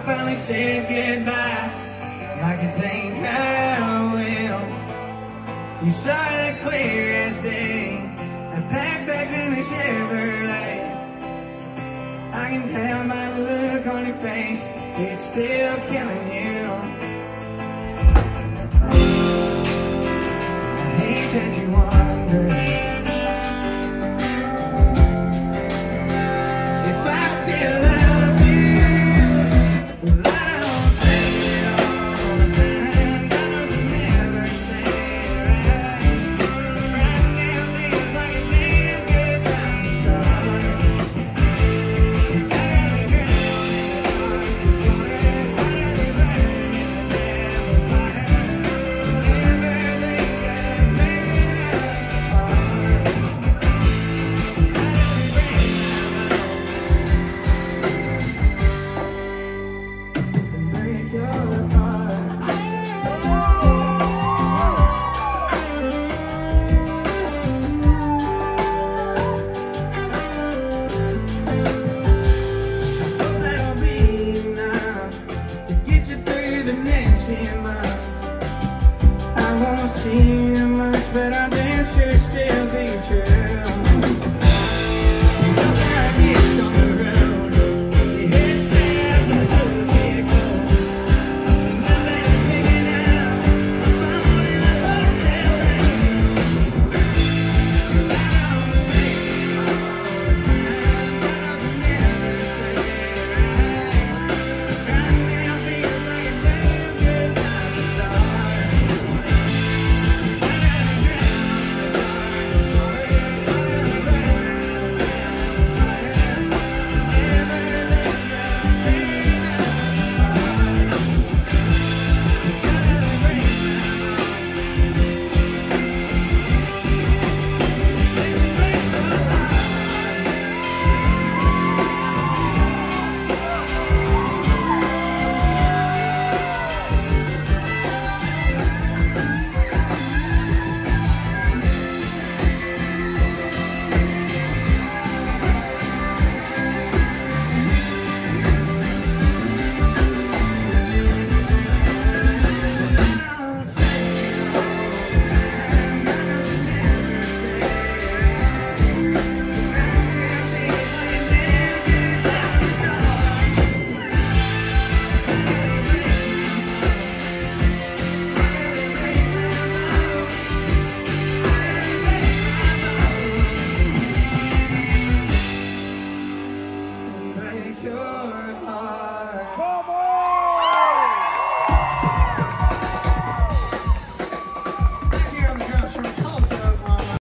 I finally said goodbye. I can think I will. You saw it clear as day. I packed bags in a Chevrolet. I can tell by the look on your face It's still killing you. I hate that you wonder. but I damn sure Your heart.